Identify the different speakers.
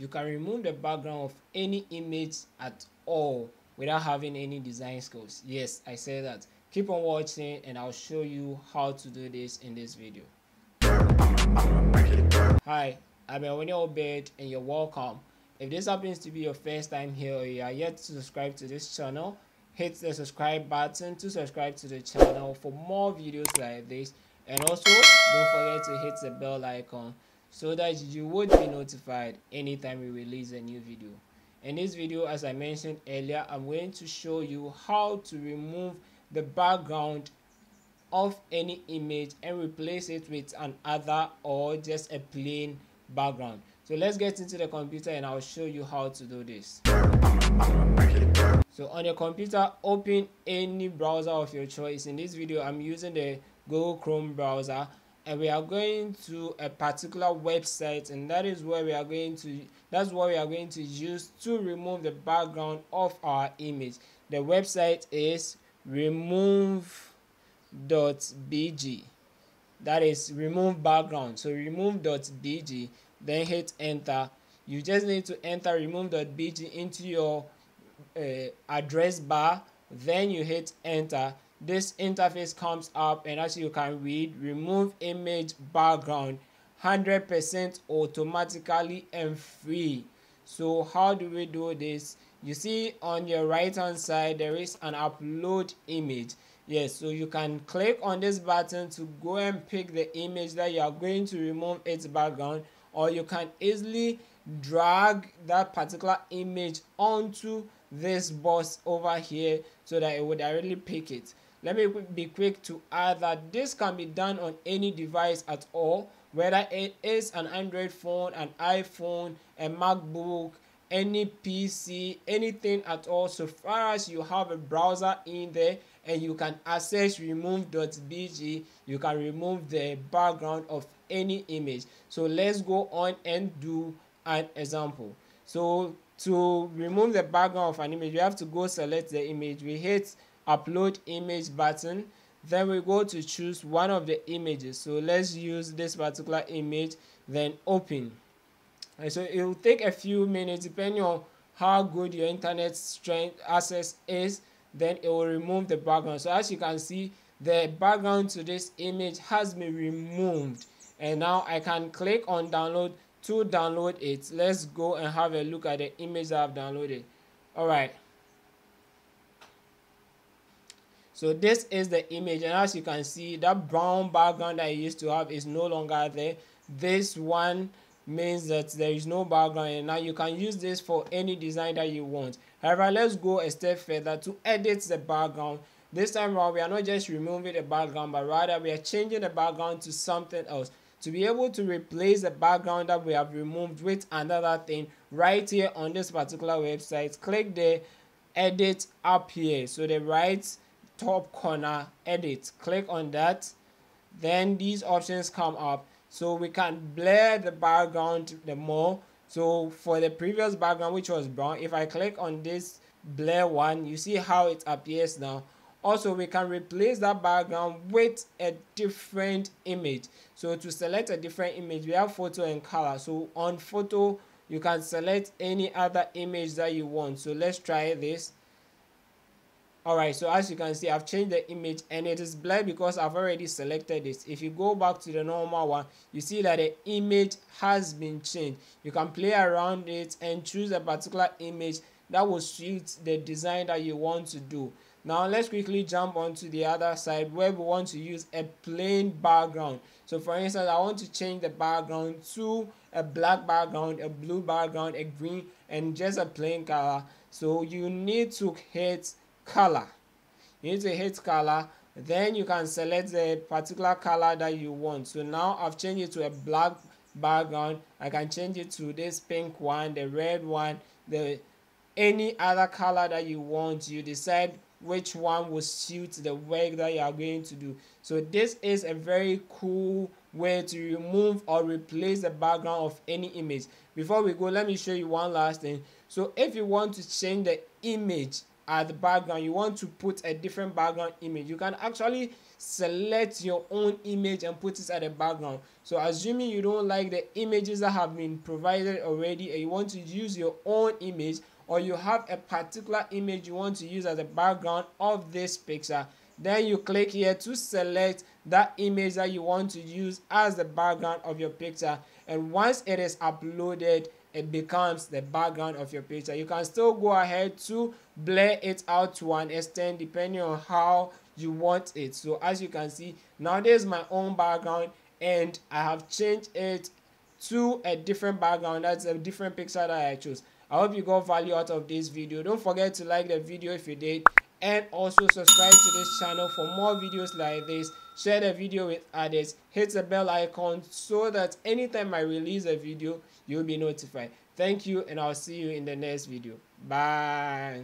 Speaker 1: you can remove the background of any image at all without having any design skills. Yes i said that. Keep on watching and i'll show you how to do this in this video. Hi i'm Elwini Obed and you're welcome. If this happens to be your first time here or you are yet to subscribe to this channel hit the subscribe button to subscribe to the channel for more videos like this. And also don't forget to hit the bell icon so that you would be notified anytime we release a new video. In this video as i mentioned earlier i'm going to show you how to remove the background of any image and replace it with another or just a plain background. So let's get into the computer and i'll show you how to do this. So on your computer open any browser of your choice. In this video i'm using the google chrome browser and we are going to a particular website and that is where we are going to that's what we are going to use to remove the background of our image. The website is remove.bg that is remove background. So remove.bg then hit enter. You just need to enter remove.bg into your uh, address bar. Then you hit enter this interface comes up and as you can read remove image background 100% automatically and free. So how do we do this? You see on your right hand side there is an upload image. Yes so you can click on this button to go and pick the image that you are going to remove its background or you can easily drag that particular image onto this box over here so that it would directly pick it let me be quick to add that this can be done on any device at all whether it is an android phone an iphone a macbook any pc anything at all. So far as you have a browser in there and you can access remove.bg you can remove the background of any image. So let's go on and do an example. So to remove the background of an image you have to go select the image. We hit upload image button. Then we go to choose one of the images. So let's use this particular image then open. And so it will take a few minutes depending on how good your internet strength access is then it will remove the background. So as you can see the background to this image has been removed. And now i can click on download to download it. Let's go and have a look at the image i've downloaded. All right so this is the image and as you can see that brown background that I used to have is no longer there. This one means that there is no background and now you can use this for any design that you want. However let's go a step further to edit the background. This time around we are not just removing the background but rather we are changing the background to something else. To be able to replace the background that we have removed with another thing right here on this particular website click the edit up here. So the right top corner edit. Click on that. Then these options come up. So we can blur the background the more. So for the previous background which was brown if i click on this blur one you see how it appears now. Also we can replace that background with a different image. So to select a different image we have photo and color. So on photo you can select any other image that you want. So let's try this Alright, so as you can see, I've changed the image and it is blurred because I've already selected this. If you go back to the normal one, you see that the image has been changed. You can play around it and choose a particular image that will suit the design that you want to do. Now let's quickly jump onto the other side where we want to use a plain background. So for instance, I want to change the background to a black background, a blue background, a green, and just a plain color. So you need to hit color. You need to hit color then you can select the particular color that you want. So now i've changed it to a black background. I can change it to this pink one the red one the any other color that you want. You decide which one will suit the work that you are going to do. So this is a very cool way to remove or replace the background of any image. Before we go let me show you one last thing. So if you want to change the image at the background you want to put a different background image. You can actually select your own image and put it at the background. So assuming you don't like the images that have been provided already and you want to use your own image or you have a particular image you want to use as a background of this picture then you click here to select that image that you want to use as the background of your picture. And once it is uploaded it becomes the background of your picture. You can still go ahead to blur it out to an extent depending on how you want it. So as you can see now there's my own background and i have changed it to a different background. That's a different picture that i chose. I hope you got value out of this video. Don't forget to like the video if you did and also subscribe to this channel for more videos like this. Share the video with others. Hit the bell icon so that anytime i release a video you'll be notified. Thank you and i'll see you in the next video. Bye